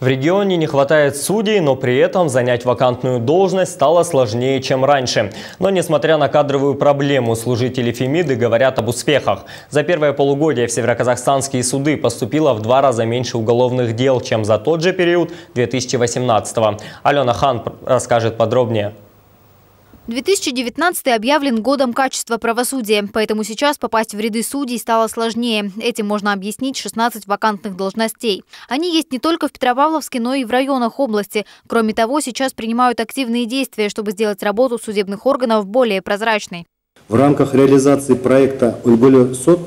В регионе не хватает судей, но при этом занять вакантную должность стало сложнее, чем раньше. Но несмотря на кадровую проблему, служители Фемиды говорят об успехах. За первое полугодие в североказахстанские суды поступило в два раза меньше уголовных дел, чем за тот же период 2018 -го. Алена Хан расскажет подробнее. 2019 объявлен годом качества правосудия, поэтому сейчас попасть в ряды судей стало сложнее. Этим можно объяснить 16 вакантных должностей. Они есть не только в Петропавловске, но и в районах области. Кроме того, сейчас принимают активные действия, чтобы сделать работу судебных органов более прозрачной. В рамках реализации проекта «Ульбулю СОД»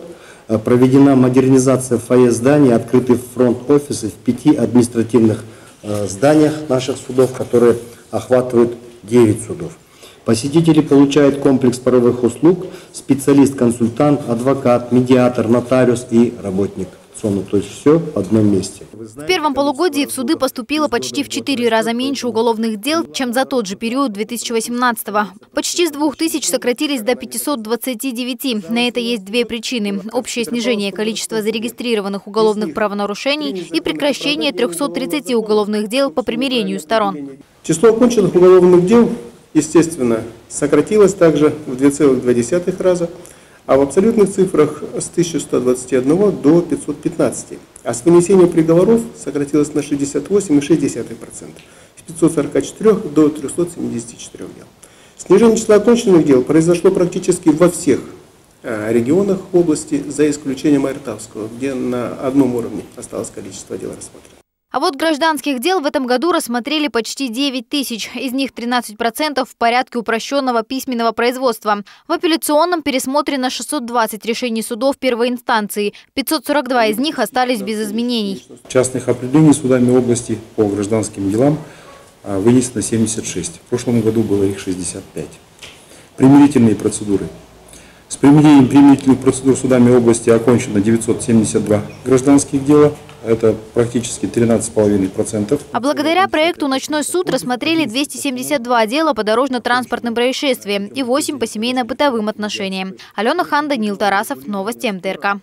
э, проведена модернизация фойе зданий, открытый фронт-офисы в пяти административных э, зданиях наших судов, которые охватывают 9 судов. Посетители получают комплекс правовых услуг, специалист-консультант, адвокат, медиатор, нотариус и работник ЦОНу. То есть все в одном месте. В первом полугодии в суды поступило почти в четыре раза меньше уголовных дел, чем за тот же период 2018-го. Почти с 2000 сократились до 529. На это есть две причины. Общее снижение количества зарегистрированных уголовных правонарушений и прекращение 330 уголовных дел по примирению сторон. Число оконченных уголовных дел естественно, сократилось также в 2,2 раза, а в абсолютных цифрах с 1121 до 515. А с вынесением приговоров сократилось на 68,6%, с 544 до 374 дел. Снижение числа оконченных дел произошло практически во всех э, регионах области, за исключением Айртавского, где на одном уровне осталось количество дел рассмотрено. А вот гражданских дел в этом году рассмотрели почти 9 тысяч. Из них 13% в порядке упрощенного письменного производства. В апелляционном пересмотрено 620 решений судов первой инстанции. 542 из них остались без изменений. Частных определений судами области по гражданским делам а, вынесено 76. В прошлом году было их 65. Примирительные процедуры. С применением примирительных процедур судами области окончено 972 гражданских дела – это практически 13,5%. А благодаря проекту «Ночной суд» рассмотрели 272 дела по дорожно-транспортным происшествиям и 8 по семейно-бытовым отношениям. Алена Хан, Данил Тарасов. Новости МТРК.